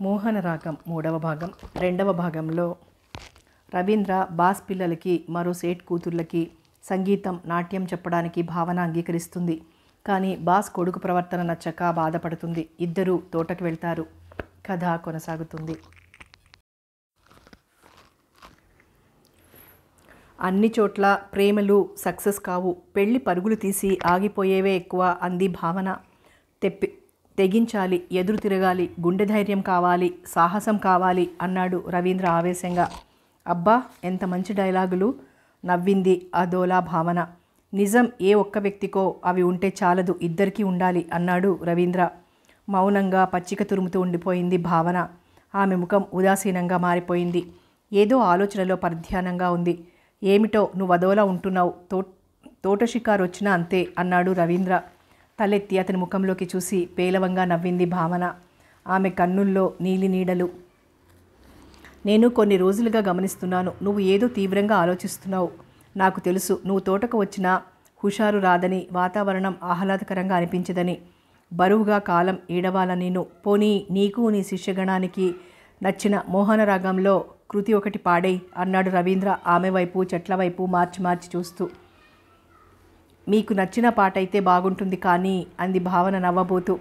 మోహన రాగం మూడవ భాగం. రెండవ భాగంలో రవీంద్ర బాస్ పిల్లలకి మరో సేట్ కూతుర్లకి సంగీతం నాట్యం చెప్పడానికి భావన అంగీకరిస్తుంది. కానీ బాస్ కొడుకు ప్రవర్తన నచ్చక బాధపడుతుంది. ఇద్దరూ తోటకు వెళ్తారు. కథ కొనసాగుతుంది. అన్ని చోట్ల ప్రేమలు సక్సెస్ కావు. పెళ్ళి పరుగులు తీసి ఆగిపోయేవే ఎక్కువ అంది భావన. తెప్పి తెగించాలి ఎదురు తిరగాలి గుండె ధైర్యం కావాలి సాహసం కావాలి అన్నాడు రవీంద్ర ఆవేశంగా. అబ్బా ఎంత మంచి డైలాగులు. నవ్వింది అదోలా భావన. నిజం ఏ ఒక్క వ్యక్తికో అవి ఉంటే చాలదు ఇద్దరికీ ఉండాలి అన్నాడు రవీంద్ర. మౌనంగా పచ్చిక తురుముతూ ఉండిపోయింది భావన. ఆమె ముఖం ఉదాసీనంగా మారిపోయింది. ఏదో ఆలోచనలో పరధ్యానంగా ఉంది. ఏమిటో నువ్వు అదోలా ఉంటున్నావు తో తోట షికారు వచ్చినా అంతే అన్నాడు రవీంద్ర. తలెత్తి అతని ముఖంలోకి చూసి పేలవంగా నవ్వింది భావన. ఆమె కన్నుల్లో నీలి నీడలు. నేను కొన్ని రోజులుగా గమనిస్తున్నాను. నువ్వు ఏదో తీవ్రంగా ఆలోచిస్తున్నావు. నాకు తెలుసు నువ్వు తోటకు వచ్చినా హుషారు రాదని వాతావరణం ఆహ్లాదకరంగా అనిపించదని. బరువుగా కాలం ఈడవాల నేను. పోనీ నీకు నీ శిష్యగణానికి నచ్చిన మోహన రాగంలో కృతి ఒకటి పాడై అన్నాడు రవీంద్ర ఆమె వైపు చెట్ల వైపు మార్చి మార్చి చూస్తూ. మీకు నచ్చిన పాట అయితే బాగుంటుంది కానీ అంది భావన నవ్వబోతూ.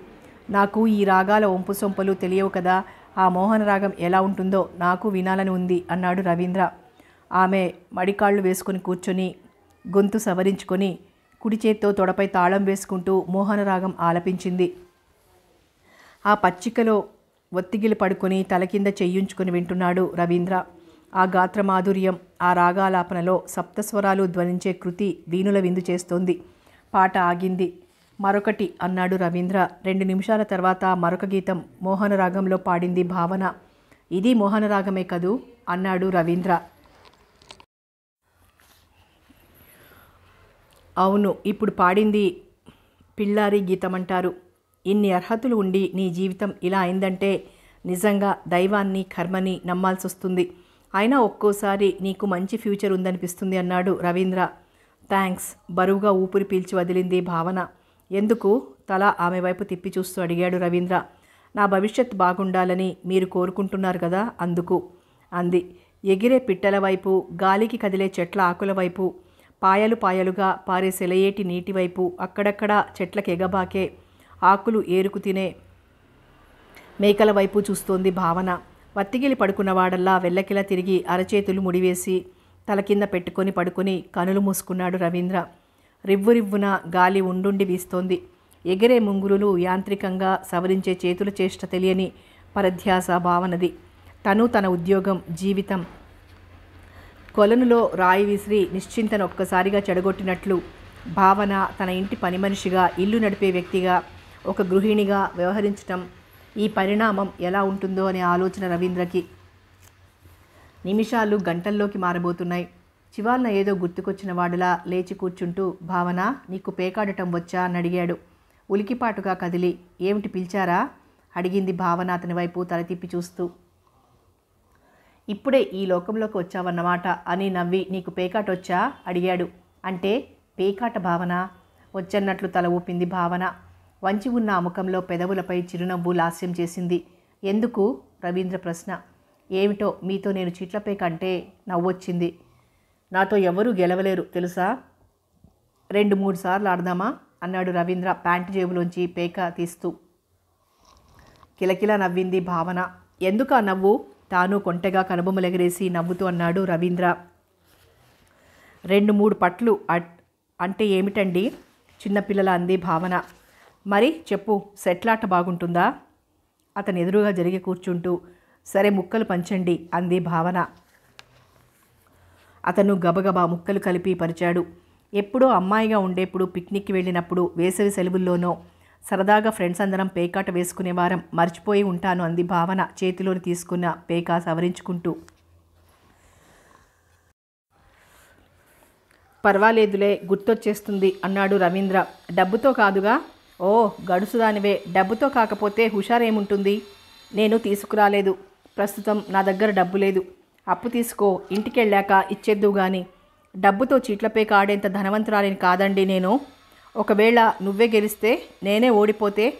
నాకు ఈ రాగాల ఒంపు సొంపలు తెలియవు కదా ఆ మోహన రాగం ఎలా ఉంటుందో నాకు వినాలని ఉంది అన్నాడు రవీంద్ర. ఆమె మడికాళ్ళు వేసుకొని కూర్చొని గొంతు సవరించుకొని కుడి చేత్తో తొడపై తాళం వేసుకుంటూ మోహన రాగం ఆలపించింది. ఆ పచ్చికలో ఒత్తిగిలి పడుకొని తల కింద చెయ్యించుకొని వింటున్నాడు రవీంద్ర. ఆ గాత్ర మాధుర్యం ఆ రాగాలాపనలో సప్తస్వరాలు ధ్వనించే కృతి వీణుల విందు చేస్తోంది. పాట ఆగింది. మరొకటి అన్నాడు రవీంద్ర. రెండు నిమిషాల తర్వాత మరొక గీతం మోహన రాగంలో పాడింది భావన. ఇది మోహన రాగమే కదూ? అన్నాడు రవీంద్ర. అవును ఇప్పుడు పాడింది పిల్లారి గీతం అంటారు ఇన్ని అర్హతలు ఉండి నీ జీవితం ఇలా అయిందంటే నిజంగా దైవాన్ని కర్మని నమ్మాల్సి వస్తుంది అయినా ఒక్కోసారి నీకు మంచి ఫ్యూచర్ ఉందనిపిస్తుంది అన్నాడు రవీంద్ర. థ్యాంక్స్ బరువుగా ఊపిరి పీల్చి వదిలింది భావన. ఎందుకు? తల ఆమె వైపు తిప్పి చూస్తూ అడిగాడు రవీంద్ర. నా భవిష్యత్ బాగుండాలని మీరు కోరుకుంటున్నారు కదా అందుకు అంది. ఎగిరే పిట్టల వైపు గాలికి కదిలే చెట్ల ఆకుల వైపు పాయలు పాయలుగా పారే సెలయేటి నీటి వైపు అక్కడక్కడ చెట్లకు ఎగబాకే ఆకులు ఏరుకు తినే మేకల వైపు చూస్తోంది భావన. వత్తిగిలి పడుకున్నవాడల్లా వెల్లకిలా తిరిగి అరచేతులు ముడివేసి తల కింద పెట్టుకొని పడుకొని కనులు మూసుకున్నాడు రవీంద్ర. రివ్వు రివ్వున గాలి ఉండుండి వీస్తోంది. ఎగిరే ముంగురులు యాంత్రికంగా సవరించే చేతుల చేష్ట తెలియని పరధ్యాస భావనది. తను తన ఉద్యోగం జీవితం కొలనులో రాయి విసిరి నిశ్చింతను ఒక్కసారిగా చెడగొట్టినట్లు భావన తన ఇంటి పని మనిషిగా ఇల్లు నడిపే వ్యక్తిగా ఒక గృహిణిగా వ్యవహరించటం ఈ పరిణామం ఎలా ఉంటుందో అనే ఆలోచన రవీంద్రకి. నిమిషాలు గంటల్లోకి మారబోతున్నాయి. చివాలన ఏదో గుర్తుకొచ్చిన వాడిలా లేచి కూర్చుంటూ భావన నీకు పేకాడటం వచ్చా? అని అడిగాడు. ఉలికిపాటుగా కదిలి ఏమిటి పిలిచారా? అడిగింది భావన అతని వైపు తల తిప్పి చూస్తూ. ఇప్పుడే ఈ లోకంలోకి వచ్చావన్నమాట అని నవ్వి నీకు పేకాట వచ్చా? అడిగాడు. అంటే పేకాట భావన? వచ్చన్నట్లు తల ఊపింది భావన. వంచి ఉన్న ఆ ముఖంలో పెదవులపై చిరునవ్వు లాస్యం చేసింది. ఎందుకు? రవీంద్ర ప్రశ్న. ఏమిటో మీతో నేను చీట్ల పేక అంటే నవ్వొచ్చింది. నాతో ఎవరూ గెలవలేరు తెలుసా? రెండు మూడు సార్లు ఆడదామా? అన్నాడు రవీంద్ర ప్యాంటు జేబులోంచి పేక తీస్తూ. కిలకిల నవ్వింది భావన. ఎందుకు ఆ నవ్వు? తాను కొంటెగా కనుబొమ్మలెగరేసి నవ్వుతూ అన్నాడు రవీంద్ర. రెండు మూడు పట్లు అట్ అంటే ఏమిటండి? చిన్నపిల్లల అంది భావన. మరి చెప్పు సెట్లాట బాగుంటుందా? అతను ఎదురుగా జరిగి కూర్చుంటూ సరే ముక్కలు పంచండి అంది భావన. అతను గబగబా ముక్కలు కలిపి పరిచాడు. ఎప్పుడో అమ్మాయిగా ఉండేప్పుడు పిక్నిక్కి వెళ్ళినప్పుడు వేసవి సెలవుల్లోనో సరదాగా ఫ్రెండ్స్ అందరం పేకాట వేసుకునే వారం మర్చిపోయి ఉంటాను అంది భావన చేతిలోని తీసుకున్న పేకా సవరించుకుంటూ. పర్వాలేదులే గుర్తొచ్చేస్తుంది అన్నాడు రవీంద్ర. డబ్బుతో కాదుగా? ఓ గడుసుదానివే. డబ్బుతో కాకపోతే హుషారేముంటుంది? నేను తీసుకురాలేదు. ప్రస్తుతం నా దగ్గర డబ్బు లేదు. అప్పు తీసుకో. ఇంటికెళ్ళాక ఇచ్చేద్దు గాని. డబ్బుతో చీట్లపై కాడేంత ధనవంతురాలిని కాదండి నేను. ఒకవేళ నువ్వే గెలిస్తే నేనే ఓడిపోతే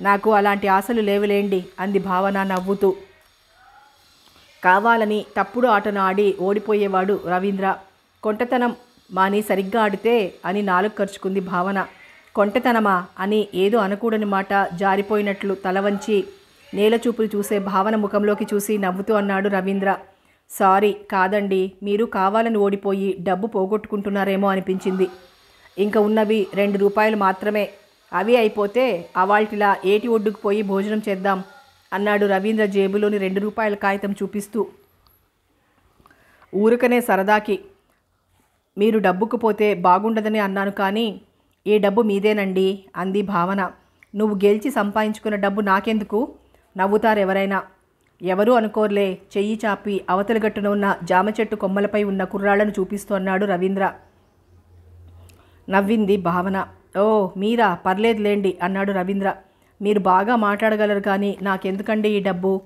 నాకు అలాంటి ఆశలు లేవులేండి అంది భావన నవ్వుతూ. కావాలని తప్పుడు ఆటను ఆడి ఓడిపోయేవాడు రవీంద్ర. కొంటతనం మాని సరిగ్గా ఆడితే అని నాలుగు ఖర్చుకుంది భావన. కొంటతనమా అని ఏదో అనకూడని మాట జారిపోయినట్లు తలవంచి నేలచూపులు చూసే భావన ముఖంలోకి చూసి నవ్వుతూ అన్నాడు రవీంద్ర. సారీ కాదండి మీరు కావాలని ఓడిపోయి డబ్బు పోగొట్టుకుంటున్నారేమో అనిపించింది. ఇంకా ఉన్నవి రెండు రూపాయలు మాత్రమే. అవి అయిపోతే అవాల్టిలా ఏటి ఒడ్డుకు పోయి భోజనం చేద్దాం అన్నాడు రవీంద్ర జేబులోని రెండు రూపాయల కాగితం చూపిస్తూ. ఊరికనే సరదాకి మీరు డబ్బుకు పోతే బాగుండదని అన్నాను కానీ ఈ డబ్బు మీదేనండి? అంది భావన. నువ్వు గెలిచి సంపాదించుకున్న డబ్బు నాకెందుకు? నవ్వుతారు ఎవరైనా. ఎవరూ అనుకోర్లే. చెయ్యి చాపి అవతల గట్టున ఉన్న జామ చెట్టు కొమ్మలపై ఉన్న కుర్రాళ్ళను చూపిస్తూ అన్నాడు రవీంద్ర. నవ్వింది భావన. ఓ మీరా? పర్లేదులేండి అన్నాడు రవీంద్ర. మీరు బాగా మాట్లాడగలరు కానీ నాకెందుకండి ఈ డబ్బు?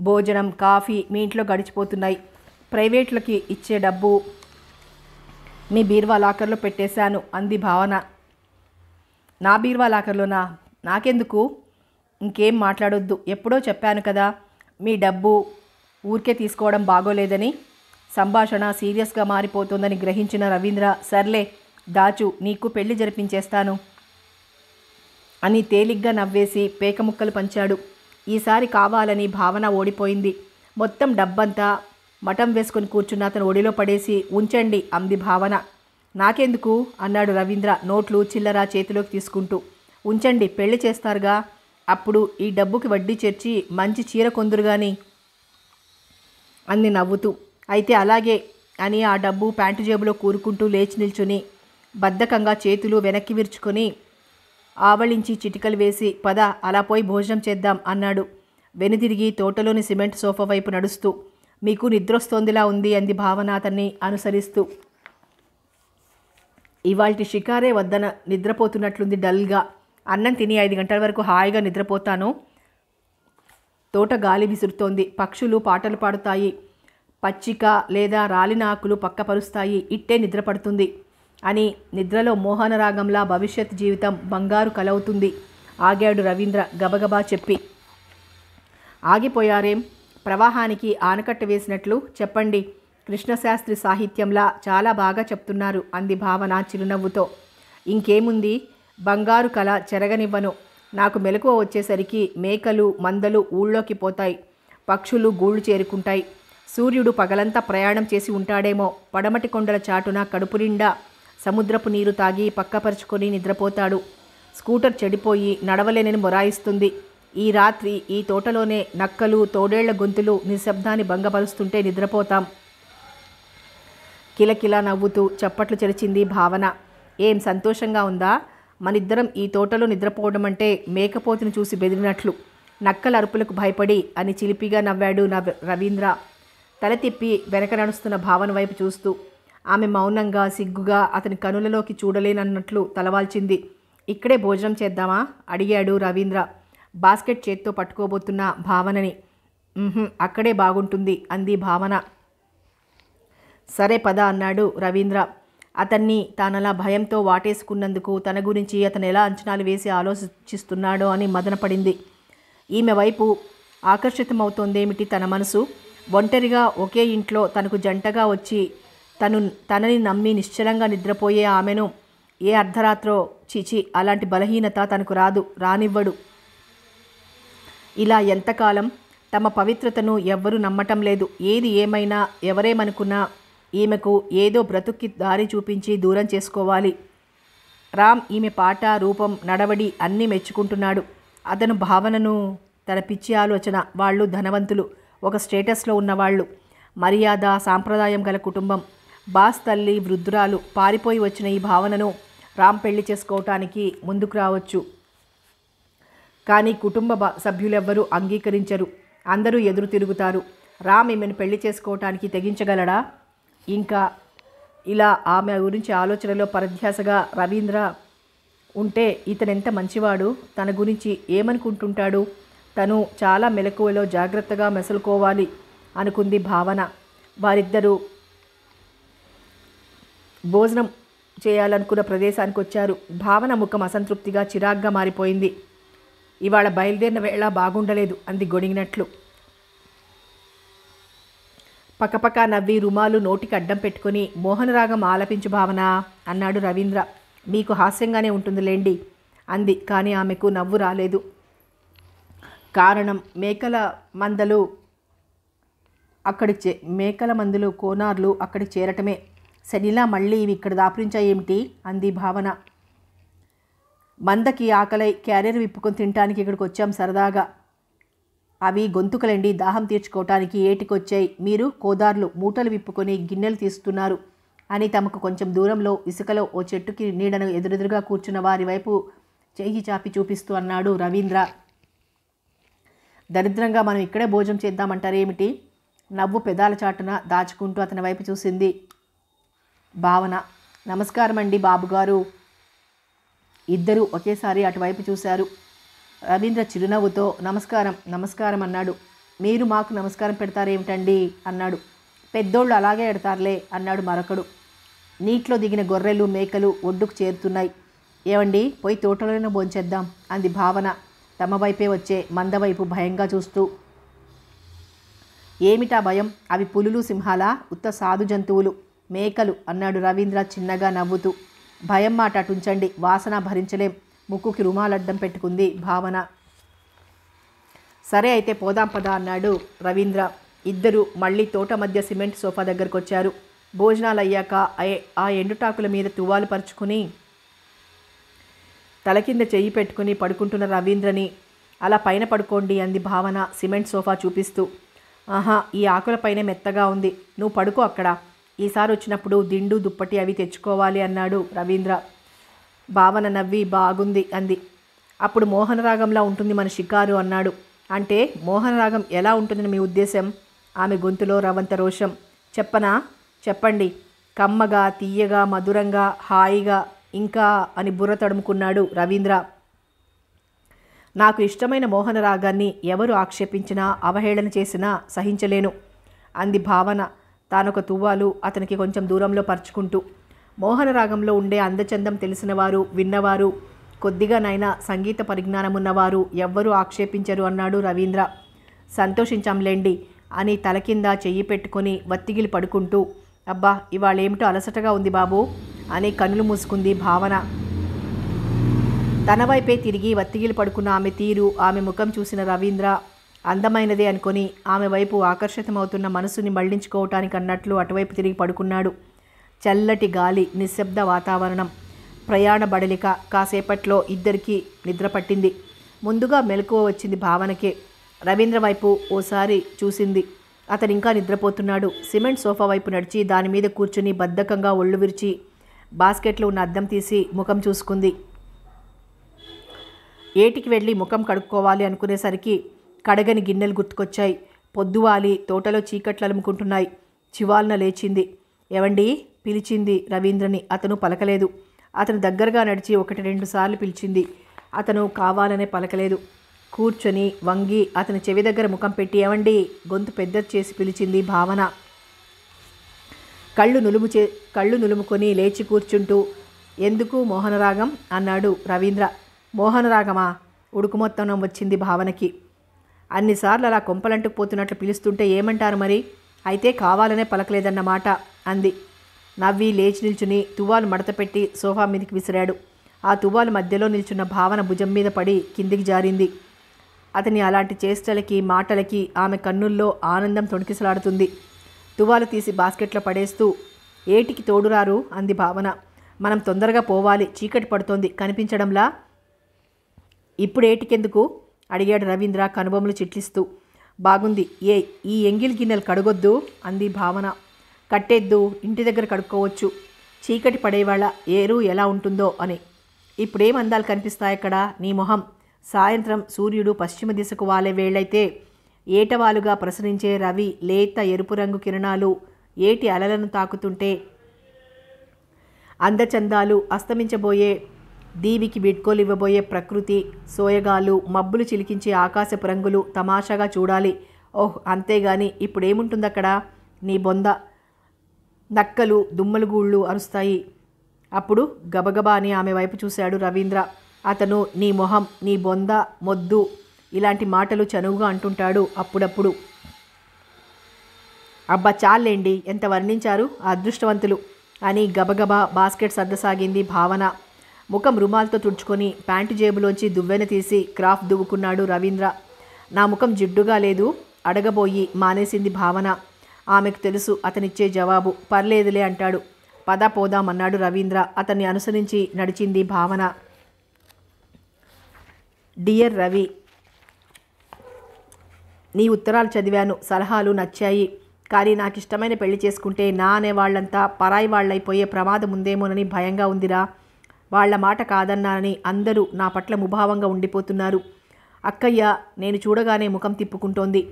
భోజనం కాఫీ మీ ఇంట్లో గడిచిపోతున్నాయి. ప్రైవేట్లకి ఇచ్చే డబ్బు మీ బీర్వా లాకర్లో పెట్టేశాను అంది భావన. నా బీర్వా లాకర్లోనా? నాకెందుకు? ఇంకేం మాట్లాడొద్దు. ఎప్పుడో చెప్పాను కదా మీ డబ్బు ఊరికే తీసుకోవడం బాగోలేదని. సంభాషణ సీరియస్గా మారిపోతుందని గ్రహించిన రవీంద్ర సర్లే దాచు నీకు పెళ్ళి జరిపించేస్తాను అని తేలిగ్గా నవ్వేసి పేకముక్కలు పంచాడు. ఈసారి కావాలని భావన ఓడిపోయింది. మొత్తం డబ్బంతా మఠం వేసుకొని కూర్చున్న అతను ఒడిలో పడేసి ఉంచండి అంది భావన. నాకెందుకు? అన్నాడు రవీంద్ర నోట్లు చిల్లర చేతిలోకి తీసుకుంటూ. ఉంచండి పెళ్ళి చేస్తారుగా. అప్పుడు ఈ డబ్బుకి వడ్డీ చేర్చి మంచి చీర కొందురుగాని అంది నవ్వుతూ. అయితే అలాగే అని ఆ డబ్బు ప్యాంటు జేబులో కూరుకుంటూ లేచి నిల్చుని బద్ధకంగా చేతులు వెనక్కి విరుచుకొని ఆవళించి చిటికలు వేసి పద అలా పోయి భోజనం చేద్దాం అన్నాడు. వెనుదిరిగి తోటలోని సిమెంట్ సోఫా వైపు నడుస్తూ. మీకు నిద్రొస్తోందిలా ఉంది అంది భావన అతన్ని అనుసరిస్తూ. ఇవాళ షికారే వద్దన నిద్రపోతున్నట్లుంది డల్గా. అన్నం తిని ఐదు గంటల వరకు హాయిగా నిద్రపోతాను. తోట గాలి విసురుతోంది. పక్షులు పాటలు పాడుతాయి. పచ్చిక లేదా రాలిన ఆకులు పక్కపరుస్తాయి. ఇట్టే నిద్రపడుతుంది అని నిద్రలో మోహన రాగంలా భవిష్యత్ జీవితం బంగారు కలవుతుంది. ఆగాడు రవీంద్ర గబగబా చెప్పి. ఆగిపోయారేం? ప్రవాహానికి ఆనకట్ట వేసినట్లు చెప్పండి. కృష్ణశాస్త్రి సాహిత్యంలా చాలా బాగా చెప్తున్నారు అంది భావన చిరునవ్వుతో. ఇంకేముంది? బంగారు కళ చెరగనివ్వను. నాకు మెలకువ వచ్చేసరికి మేకలు మందలు ఊళ్ళోకి పోతాయి. పక్షులు గూళ్ళు చేరుకుంటాయి. సూర్యుడు పగలంతా ప్రయాణం చేసి ఉంటాడేమో. పడమటి కొండల చాటున కడుపు నిండా సముద్రపు నీరు తాగి పక్కపరుచుకొని నిద్రపోతాడు. స్కూటర్ చెడిపోయి నడవలేనని మొరాయిస్తుంది. ఈ రాత్రి ఈ తోటలోనే నక్కలు తోడేళ్ళ గొంతులు నిశ్శబ్దాన్ని భంగపరుస్తుంటే నిద్రపోతాం. కిలకిలా నవ్వుతూ చప్పట్లు చెరిచింది భావన. ఏం సంతోషంగా ఉందా? మనిద్దరం ఈ తోటలో నిద్రపోవడం అంటే మేకపోతును చూసి బెదిరినట్లు. నక్కల అరుపులకు భయపడి అని చిలిపిగా నవ్వాడు నవ్ రవీంద్ర. తల తిప్పి వెనక నడుస్తున్న భావన వైపు చూస్తూ ఆమె మౌనంగా సిగ్గుగా అతని కనులలోకి చూడలేనన్నట్లు తలవాల్చింది. ఇక్కడే భోజనం చేద్దామా? అడిగాడు రవీంద్ర. బాస్కెట్ చేత్తో పట్టుకోబోతున్న భావనని. అక్కడే బాగుంటుంది అంది భావన. సరే పద అన్నాడు రవీంద్ర. అతన్ని తానలా భయంతో వాటేసుకున్నందుకు తన గురించి అతను ఎలా అంచనాలు వేసి ఆలోచిస్తున్నాడో అని మదనపడింది. ఈమె వైపు ఆకర్షితమవుతోందేమిటి తన మనసు? ఒంటరిగా ఒకే ఇంట్లో తనకు జంటగా వచ్చి తను తనని నమ్మి నిశ్చలంగా నిద్రపోయే ఆమెను ఏ అర్ధరాత్రో చిచి అలాంటి బలహీనత తనకు రాదు రానివ్వడు. ఇలా ఎంతకాలం? తమ పవిత్రతను ఎవ్వరూ నమ్మటం లేదు. ఏది ఏమైనా ఎవరేమనుకున్నా ఈమెకు ఏదో బ్రతుక్కి దారి చూపించి దూరం చేసుకోవాలి. రామ్ ఈమె పాట రూపం నడవడి అన్నీ మెచ్చుకుంటున్నాడు. అతను భావనను తన పిచ్చి ఆలోచన వాళ్ళు ధనవంతులు ఒక స్టేటస్లో ఉన్నవాళ్ళు. మర్యాద సాంప్రదాయం గల కుటుంబం. బాస్ తల్లి వృద్ధురాలు పారిపోయి వచ్చిన ఈ భావనను రామ్ పెళ్ళి చేసుకోవటానికి ముందుకు రావచ్చు. కానీ కుటుంబ సభ్యులెవ్వరూ అంగీకరించరు. అందరూ ఎదురు తిరుగుతారు. రామ్ ఈమెను పెళ్ళి చేసుకోవటానికి తెగించగలడా? ఇంకా ఇలా ఆమె గురించి ఆలోచనలో పరధ్యాసగా రవీంద్ర ఉంటే ఇతనెంత మంచివాడు? తన గురించి ఏమనుకుంటుంటాడు? తను చాలా మెలకువలో జాగ్రత్తగా మెసలుకోవాలి అనుకుంది భావన. వారిద్దరూ భోజనం చేయాలనుకున్న ప్రదేశానికి వచ్చారు భావన ముఖం అసంతృప్తిగా చిరాగ్గా మారిపోయింది. ఇవాళ బయలుదేరిన వేళ బాగుండలేదు అంది గొణిగినట్లు. పక్కపక్క నవ్వి రుమాలు నోటికి అడ్డం పెట్టుకుని మోహనరాగం ఆలపించు భావన అన్నాడు రవీంద్ర. మీకు హాస్యంగానే ఉంటుందిలేండి అంది కానీ ఆమెకు నవ్వు రాలేదు. కారణం మేకల మందలు అక్కడి చే మేకల మందులు కోనార్లు అక్కడికి చేరటమే. శనిలా మళ్ళీ ఇవి ఇక్కడ దాపురించాయేమిటి? అంది భావన. మందకి ఆకలై క్యారియర్ విప్పుకొని తినటానికి ఇక్కడికి వచ్చాం సరదాగా. అవి గొంతుకలండి. దాహం తీర్చుకోవటానికి ఏటికొచ్చాయి? మీరు కోదార్లు మూటలు విప్పుకొని గిన్నెలు తీస్తున్నారు అని తమకు కొంచెం దూరంలో ఇసుకలో ఓ చెట్టుకి నీడను ఎదురెదురుగా కూర్చున్న వారి వైపు చేయి చాపి చూపిస్తూ అన్నాడు రవీంద్ర. దరిద్రంగా మనం ఇక్కడే భోజనం చేద్దామంటారేమిటి? నవ్వు పెదాల చాటున దాచుకుంటూ అతని వైపు చూసింది భావన. నమస్కారం అండి బాబుగారు. ఇద్దరూ ఒకేసారి అటువైపు చూశారు. రవీంద్ర చిరునవ్వుతో నమస్కారం నమస్కారం అన్నాడు. మీరు మాకు నమస్కారం పెడతారేమిటండి? అన్నాడు. పెద్దోళ్ళు అలాగే ఎడతారులే అన్నాడు మరొకడు. నీటిలో దిగిన గొర్రెలు మేకలు ఒడ్డుకు చేరుతున్నాయి. ఏమండి పోయి తోటలోనే భోంచేద్దాం అంది భావన. తమ వైపే వచ్చే మంద వైపు భయంగా చూస్తూ. ఏమిటా భయం? అవి పులులు సింహాలా? ఉత్త సాధు జంతువులు మేకలు అన్నాడు రవీంద్ర చిన్నగా నవ్వుతూ. భయం మాట అటుంచండి వాసన భరించలేం. ముక్కుకి రుమాలడ్డం పెట్టుకుంది భావన. సరే అయితే పోదాం పదా అన్నాడు రవీంద్ర. ఇద్దరు మళ్ళీ తోట మధ్య సిమెంట్ సోఫా దగ్గరకు వచ్చారు భోజనాలు అయ్యాక ఆ- ఆ ఎండుటాకుల మీద తువ్వాలు పరుచుకుని తల కింద చెయ్యి పెట్టుకుని పడుకుంటున్న రవీంద్రని అలా పైన పడుకోండి అంది భావన సిమెంట్ సోఫా చూపిస్తూ. ఆహా ఈ ఆకులపైనే మెత్తగా ఉంది. నువ్వు పడుకో అక్కడ. ఈసారి వచ్చినప్పుడు దిండు దుప్పటి అవి తెచ్చుకోవాలి అన్నాడు రవీంద్ర. భావన నవ్వి బాగుంది అంది. అప్పుడు మోహనరాగంలా ఉంటుంది మన షికారు అన్నాడు. అంటే మోహనరాగం ఎలా ఉంటుందని మీ ఉద్దేశం? ఆమె గొంతులో రవంత రోషం. చెప్పనా? చెప్పండి. కమ్మగా తీయగా మధురంగా హాయిగా ఇంకా అని బుర్ర తడుముకున్నాడు రవీంద్ర. నాకు ఇష్టమైన మోహన రాగాన్ని ఎవరు ఆక్షేపించినా అవహేళన చేసినా సహించలేను అంది భావన. తానొక తువ్వాలు అతనికి కొంచెం దూరంలో పరుచుకుంటూ. మోహన రాగంలో ఉండే అందచందం తెలిసినవారు విన్నవారు కొద్దిగానైనా సంగీత పరిజ్ఞానం ఉన్నవారు ఎవ్వరూ ఆక్షేపించరు అన్నాడు రవీంద్ర. సంతోషించాంలేండి అని తల కింద చెయ్యి పెట్టుకొని వత్తిగిలి పడుకుంటూ అబ్బా ఇవాళేమిటో అలసటగా ఉంది బాబు అని కన్నులు మూసుకుంది భావన. తన వైపే తిరిగి వత్తిగిలి పడుకున్న ఆమె తీరు ఆమె ముఖం చూసిన రవీంద్ర అందమైనదే అనుకొని ఆమె వైపు ఆకర్షితమవుతున్న మనసుని మళ్ళించుకోవటానికి అన్నట్లు అటువైపు తిరిగి పడుకున్నాడు. చల్లటి గాలి నిశ్శబ్ద వాతావరణం. ప్రయాణ బడలిక కాసేపట్లో ఇద్దరికీ నిద్ర పట్టింది. ముందుగా మెలకువ వచ్చింది భావనకే. రవీంద్ర వైపు ఓసారి చూసింది. అతను ఇంకా నిద్రపోతున్నాడు. సిమెంట్ సోఫా వైపు నడిచి దాని మీద కూర్చుని బద్ధకంగా ఒళ్ళు విరిచి బాస్కెట్లో ఉన్న అద్దం తీసి ముఖం చూసుకుంది. ఏటికి వెళ్ళి ముఖం కడుక్కోవాలి అనుకునేసరికి కడగని గిన్నెలు గుర్తుకొచ్చాయి. పొద్దువాలి తోటలో చీకట్లు అలుముకుంటున్నాయి. చివాలన లేచింది. ఏవండి? పిలిచింది రవీంద్రని. అతను పలకలేదు. అతను దగ్గరగా నడిచి ఒకటి రెండు సార్లు పిలిచింది. అతను కావాలనే పలకలేదు. కూర్చొని వంగి అతని చెవి దగ్గర ముఖం పెట్టి ఏమండి? గొంతు పెద్దది చేసి పిలిచింది భావన. కళ్ళు నులుము చే కళ్ళు నులుముకొని లేచి కూర్చుంటూ ఎందుకు మోహనరాగం? అన్నాడు రవీంద్ర. మోహనరాగమా? ఉడుకు మొత్తం వచ్చింది భావనకి. అన్నిసార్లు అలా కొంపలంటుకు పోతున్నట్లు పిలుస్తుంటే ఏమంటారు మరి? అయితే కావాలనే పలకలేదన్నమాట అంది. నవ్వి లేచి నిల్చుని తువ్వాలు మడతపెట్టి సోఫా మీదకి విసిరాడు. ఆ తువ్వాలు మధ్యలో నిల్చున్న భావన భుజం మీద పడి కిందికి జారింది. అతని అలాంటి చేష్టలకి మాటలకి ఆమె కన్నుల్లో ఆనందం తొణికిసలాడుతుంది. తువ్వాలు తీసి బాస్కెట్లో పడేస్తూ ఏటికి తోడురారు? అంది భావన. మనం తొందరగా పోవాలి. చీకటి పడుతోంది. కనిపించడంలా? ఇప్పుడు ఏటికెందుకు? అడిగాడు రవీంద్ర కనుబొమ్మలు చిట్లిస్తూ. బాగుంది. ఏ ఈ ఎంగిల్ గిన్నెలు కడగొద్దు అంది భావన. కట్టేద్దు ఇంటి దగ్గర కడుక్కోవచ్చు. చీకటి పడేవాళ్ళ ఏరు ఎలా ఉంటుందో అని. ఇప్పుడేం అందాలు కనిపిస్తాయక్కడ నీ మొహం. సాయంత్రం సూర్యుడు పశ్చిమ దిశకు వాలే వేళైతే ఏటవాలుగా ప్రసరించే రవి లేత ఎరుపు రంగు కిరణాలు ఏటి అలలను తాకుతుంటే అందచందాలు అస్తమించబోయే దీవికి వీడ్కోలివ్వబోయే ప్రకృతి సోయగాలు మబ్బులు చిలికించే ఆకాశపు రంగులు తమాషాగా చూడాలి. ఓహ్ అంతేగాని ఇప్పుడేముంటుంది అక్కడ నీ బొంద. నక్కలు దుమ్మలుగూళ్ళు అరుస్తాయి. అప్పుడు గబగబా అని ఆమె వైపు చూశాడు రవీంద్ర. అతను నీ మొహం నీ బొంద మొద్దు ఇలాంటి మాటలు చనువుగా అంటుంటాడు అప్పుడప్పుడు. అబ్బా చాలేండి ఎంత వర్ణించారు ఆ అదృష్టవంతులు అని గబగబా బాస్కెట్ సర్దసాగింది భావన. ముఖం రుమాల్తో తుడుచుకొని ప్యాంటు జేబులోంచి దువ్వెన తీసి క్రాఫ్ దువ్వుకున్నాడు రవీంద్ర. నా ముఖం జిడ్డుగా లేదు అడగబోయి మానేసింది భావన. ఆమెకు తెలుసు అతనిచ్చే జవాబు. పర్లేదులే అంటాడు. పద పోదామన్నాడు రవీంద్ర. అతన్ని అనుసరించి నడిచింది భావన. డియర్ రవి నీ ఉత్తరాలు చదివాను. సలహాలు నచ్చాయి. కానీ నాకు ఇష్టమైన పెళ్ళి చేసుకుంటే నా అనే వాళ్ళంతా పరాయి వాళ్ళైపోయే ప్రమాదం ఉందేమోనని భయంగా ఉందిరా. వాళ్ళ మాట కాదన్నానని అందరూ నా పట్ల ముభావంగా ఉండిపోతున్నారు. అక్కయ్య నేను చూడగానే ముఖం తిప్పుకుంటోంది.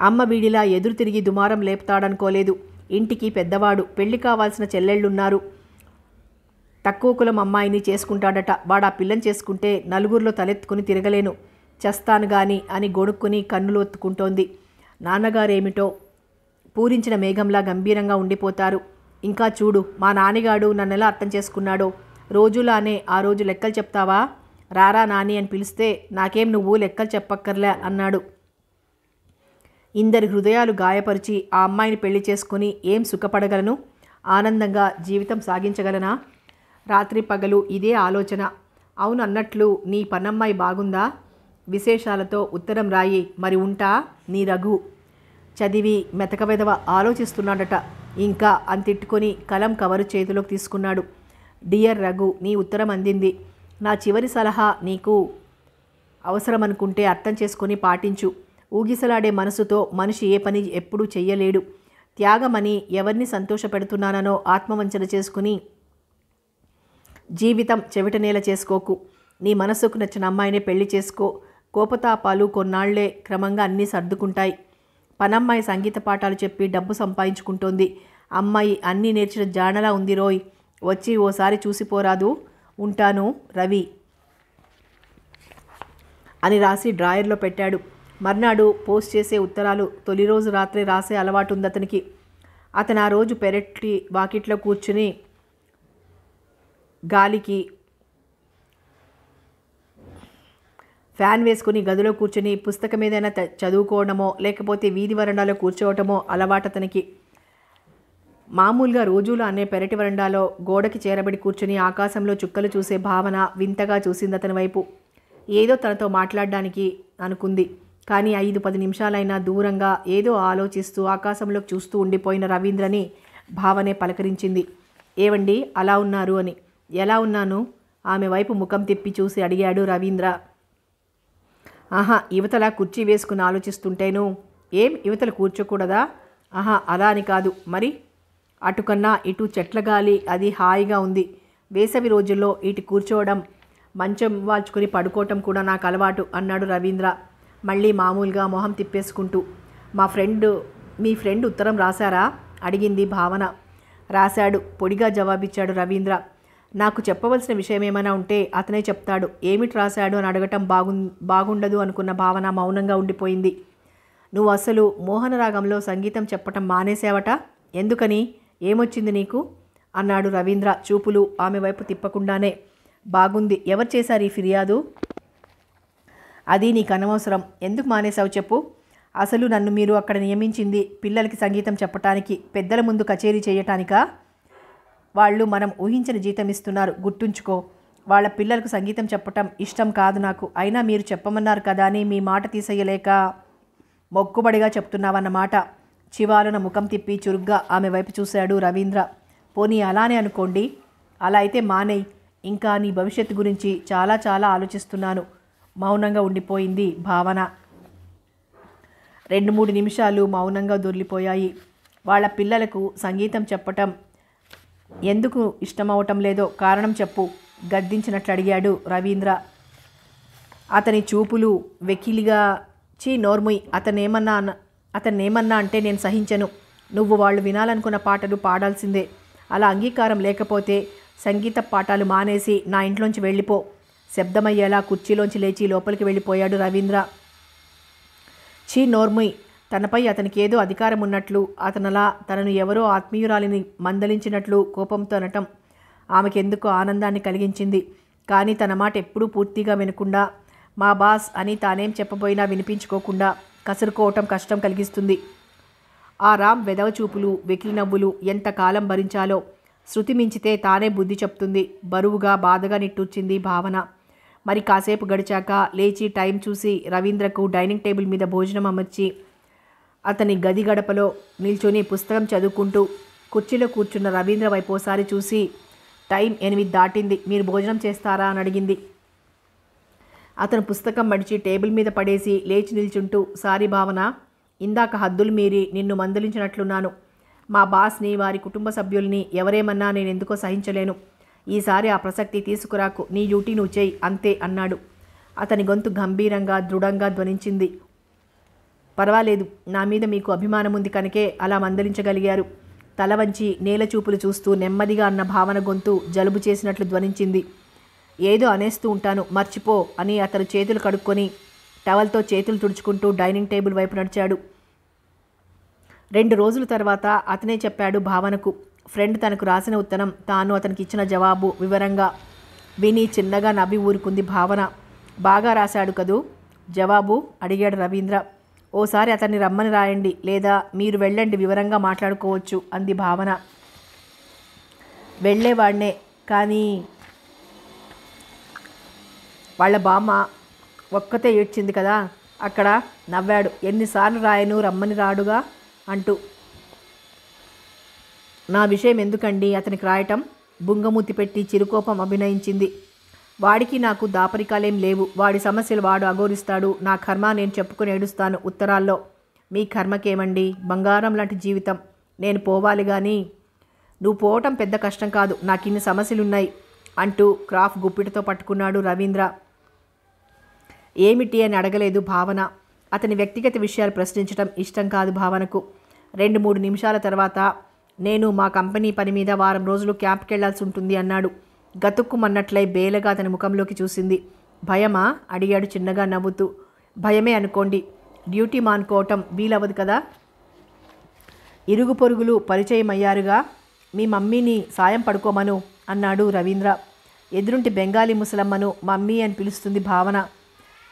అమ్మ వీడిలా ఎదురు తిరిగి దుమారం లేపుతాడనుకోలేదు. ఇంటికి పెద్దవాడు పెళ్ళి కావాల్సిన చెల్లెళ్ళున్నారు. తక్కువ కులం అమ్మాయిని చేసుకుంటాడట. వాడు ఆ పిల్లని చేసుకుంటే నలుగురిలో తలెత్తుకుని తిరగలేను. చస్తాను గాని అని గొడుక్కుని కన్నులు ఒత్తుకుంటోంది నాన్నగారేమిటో? పూరించిన మేఘంలా గంభీరంగా ఉండిపోతారు. ఇంకా చూడు మా నాన్నగాడు నన్నెలా అర్థం చేసుకున్నాడో? రోజులానే ఆ రోజు లెక్కలు చెప్తావా? రారా నాని అని పిలిస్తే నాకేం నువ్వు లెక్కలు చెప్పక్కర్లే అన్నాడు. ఇందరి హృదయాలు గాయపరిచి ఆ అమ్మాయిని పెళ్ళి చేసుకుని ఏం సుఖపడగలను? ఆనందంగా జీవితం సాగించగలనా? రాత్రి పగలు ఇదే ఆలోచన. అవును అన్నట్లు నీ పనమ్మాయి బాగుందా? విశేషాలతో ఉత్తరం రాయి. మరి ఉంటా నీ రఘు. చదివి మెతకవెదవ ఆలోచిస్తున్నాడట. ఇంకా అంతిట్టుకొని కలం కవరు చేతిలోకి తీసుకున్నాడు. డియర్ రఘు నీ ఉత్తరం అందింది. నా చివరి సలహా నీకు అవసరమనుకుంటే అర్థం చేసుకొని పాటించు. ఊగిసలాడే మనసుతో మనిషి ఏ పని ఎప్పుడూ చెయ్యలేడు. త్యాగమని ఎవరిని సంతోషపెడుతున్నానో ఆత్మవంచన చేసుకుని జీవితం చెవిటనేల చేసుకోకు. నీ మనసుకు నచ్చిన అమ్మాయినే పెళ్ళి చేసుకో. కోపతాపాలు కొన్నాళ్ళే క్రమంగా అన్నీ సర్దుకుంటాయి. పనమ్మాయి సంగీత పాఠాలు చెప్పి డబ్బు సంపాదించుకుంటోంది. అమ్మాయి అన్నీ నేర్చిన జానలా ఉంది రోయ్. వచ్చి ఓసారి చూసిపోరాదు ఉంటాను రవి అని రాసి డ్రాయర్లో పెట్టాడు. మర్నాడు పోస్ట్ చేసే ఉత్తరాలు తొలి రోజు రాత్రి రాసే అలవాటు ఉంది అతనికి అతను ఆ రోజు పెరట్టి వాకిట్లో కూర్చుని గాలికి ఫ్యాన్ వేసుకుని గదిలో కూర్చుని పుస్తకం ఏదైనా చదువుకోవడమో లేకపోతే వీధి వరండాలో కూర్చోవటమో అలవాటు అతనికి. మామూలుగా రోజులు అనే పెరటి వరండాలో గోడకి చేరబడి కూర్చుని ఆకాశంలో చుక్కలు చూసే భావన వింతగా చూసింది అతని వైపు. ఏదో తనతో మాట్లాడడానికి అనుకుంది. కానీ ఐదు పది నిమిషాలైనా దూరంగా ఏదో ఆలోచిస్తూ ఆకాశంలోకి చూస్తూ ఉండిపోయిన రవీంద్రని భావనే పలకరించింది. ఏవండి అలా ఉన్నారు అని. ఎలా ఉన్నాను? ఆమె వైపు ముఖం తిప్పి చూసి అడిగాడు రవీంద్ర. ఆహా యువతలా కుర్చీ వేసుకుని ఆలోచిస్తుంటేను? ఏం యువతలు కూర్చోకూడదా? ఆహా అలా అని కాదు. మరి? అటుకన్నా ఇటు చెట్ల గాలి అది హాయిగా ఉంది. వేసవి రోజుల్లో ఇటు కూర్చోవడం మంచం వాల్చుకుని పడుకోవటం కూడా నాకు అలవాటు అన్నాడు రవీంద్ర. మళ్ళీ మామూలుగా మొహం తిప్పేసుకుంటూ మా ఫ్రెండ్ మీ ఫ్రెండ్ ఉత్తరం రాశారా? అడిగింది భావన. రాశాడు పొడిగా జవాబిచ్చాడు రవీంద్ర. నాకు చెప్పవలసిన విషయం ఏమైనా ఉంటే అతనే చెప్తాడు. ఏమిటి రాశాడు అని అడగటం బాగు బాగుండదు అనుకున్న భావన మౌనంగా ఉండిపోయింది. నువ్వు అసలు మోహనరాగంలో సంగీతం చెప్పటం మానేసావట ఎందుకని? ఏమొచ్చింది నీకు? అన్నాడు రవీంద్ర చూపులు ఆమె వైపు తిప్పకుండానే. బాగుంది. ఎవరు చేశారు ఈ ఫిర్యాదు? అది నీకు అనవసరం. ఎందుకు మానేశావు చెప్పు. అసలు నన్ను మీరు అక్కడ నియమించింది పిల్లలకి సంగీతం చెప్పటానికి పెద్దల ముందు కచేరీ చేయటానికా? వాళ్ళు మనం ఊహించిన జీతం ఇస్తున్నారు. గుర్తుంచుకో. వాళ్ళ పిల్లలకు సంగీతం చెప్పటం ఇష్టం కాదు నాకు. అయినా మీరు చెప్పమన్నారు కదా అని మీ మాట తీసేయలేక మొక్కుబడిగా చెప్తున్నావన్నమాట. చివాలున ముఖం తిప్పి చురుగ్గా ఆమె వైపు చూశాడు రవీంద్ర. పోనీ అలానే అనుకోండి. అలా అయితే మానేయ్. ఇంకా నీ భవిష్యత్తు గురించి చాలా చాలా ఆలోచిస్తున్నాను. మౌనంగా ఉండిపోయింది భావన. రెండు మూడు నిమిషాలు మౌనంగా దొర్లిపోయాయి వాళ్ళ పిల్లలకు సంగీతం చెప్పటం ఎందుకు ఇష్టమవటం లేదో కారణం చెప్పు గద్దించినట్లు అడిగాడు రవీంద్ర. అతని చూపులు వెకిలిగా చీ నోర్ముయ్ అతనేమన్నా అన్న అతన్నేమన్నా అంటే నేను సహించను. నువ్వు వాళ్ళు వినాలనుకున్న పాటలు పాడాల్సిందే. అలా అంగీకారం లేకపోతే సంగీత పాఠాలు మానేసి నా ఇంట్లోంచి వెళ్ళిపో. శబ్దమయ్యేలా కుర్చీలోంచి లేచి లోపలికి వెళ్ళిపోయాడు రవీంద్ర. చీ నోర్ముయ్ తనపై అతనికి ఏదో అధికారం ఉన్నట్లు అతనలా తనను ఎవరో ఆత్మీయురాలిని మందలించినట్లు కోపంతో అనటం ఆమెకెందుకు ఆనందాన్ని కలిగించింది. కానీ తన మాట ఎప్పుడూ పూర్తిగా వినకుండా మా బాస్ అని తానేం చెప్పబోయినా వినిపించుకోకుండా కసురుకోవటం కష్టం కలిగిస్తుంది. ఆ రామ్ వెదవ చూపులు వెకిలి నవ్వులు ఎంతకాలం భరించాలో శృతి మించితే తానే బుద్ధి చెప్తుంది బరువుగా బాధగా నిట్టూర్చింది భావన. మరి కాసేపు గడిచాక లేచి టైం చూసి రవీంద్రకు డైనింగ్ టేబుల్ మీద భోజనం అమర్చి అతని గది గడపలో నిల్చొని పుస్తకం చదువుకుంటూ కుర్చీలో కూర్చున్న రవీంద్ర వైపు ఓసారి చూసి టైం ఎనిమిది దాటింది. మీరు భోజనం చేస్తారా? అని అడిగింది. అతను పుస్తకం మడిచి టేబుల్ మీద పడేసి లేచి నిల్చుంటూ సారీ భావన ఇందాక హద్దులు మీరి నిన్ను మందలించినట్లున్నాను. మా బాస్ని వారి కుటుంబ సభ్యుల్ని ఎవరేమన్నా నేను ఎందుకో సహించలేను. ఈసారి ఆ ప్రసక్తి తీసుకురాకు నీ డ్యూటీ నువ్వు చేయి అంతే అన్నాడు. అతని గొంతు గంభీరంగా దృఢంగా ధ్వనించింది. పర్వాలేదు నా మీద మీకు అభిమానం ఉంది కనుకే అలా మందలించగలిగారు. తల వంచి నేల చూపులు చూస్తూ నెమ్మదిగా అన్న భావన గొంతు జలుబు చేసినట్లు ధ్వనించింది. ఏదో అనేస్తూ ఉంటాను మర్చిపో అని అతను చేతులు కడుక్కొని టవల్తో చేతులు తుడుచుకుంటూ డైనింగ్ టేబుల్ వైపు నడిచాడు. రెండు రోజుల తర్వాత అతనే చెప్పాడు భావనకు ఫ్రెండ్ తనకు రాసిన ఉత్తరం తాను అతనికి ఇచ్చిన జవాబు వివరంగా విని చిన్నగా నవ్వి ఊరుకుంది భావన. బాగా రాశాడు కదూ? జవాబు అడిగాడు రవీంద్ర. ఓసారి అతన్ని రమ్మని రాయండి లేదా మీరు వెళ్ళండి వివరంగా మాట్లాడుకోవచ్చు అంది భావన. వెళ్ళేవాడినే కానీ వాళ్ళ బామ్మ ఒక్కతే ఏడ్చింది కదా అక్కడ నవ్వాడు. ఎన్నిసార్లు రాయను రమ్మని రాడుగా అంటూ నా విషయం ఎందుకండి? అతనికి రాయటం బుంగమూతి పెట్టి చిరుకోపం అభినయించింది. వాడికి నాకు దాపరికాలేం లేవు. వాడి సమస్యలు వాడు అఘోరిస్తాడు. నా కర్మ నేను చెప్పుకుని ఏడుస్తాను ఉత్తరాల్లో. మీ కర్మకేమండి? బంగారం లాంటి జీవితం. నేను పోవాలి కానీ నువ్వు పోవటం పెద్ద కష్టం కాదు. నాకు ఇన్ని సమస్యలున్నాయి అంటూ క్రాఫ్ గుప్పిటితో పట్టుకున్నాడు రవీంద్ర. ఏమిటి అని అడగలేదు భావన. అతని వ్యక్తిగత విషయాలు ప్రశ్నించడం ఇష్టం కాదు భావనకు. రెండు మూడు నిమిషాల తర్వాత నేను మా కంపెనీ పని మీద వారం రోజులు క్యాంప్కి వెళ్ళాల్సి ఉంటుంది అన్నాడు. గతుక్కుమన్నట్లై బేలగా అతని ముఖంలోకి చూసింది. భయమా? అడిగాడు చిన్నగా నవ్వుతూ. భయమే అనుకోండి. డ్యూటీ మానుకోవటం వీలవ్వదు కదా? ఇరుగు పొరుగులు పరిచయం అయ్యారుగా మీ మమ్మీని సాయం పడుకోమను అన్నాడు రవీంద్ర. ఎదురుంటి బెంగాలీ ముసలమ్మను మమ్మీ అని పిలుస్తుంది భావన.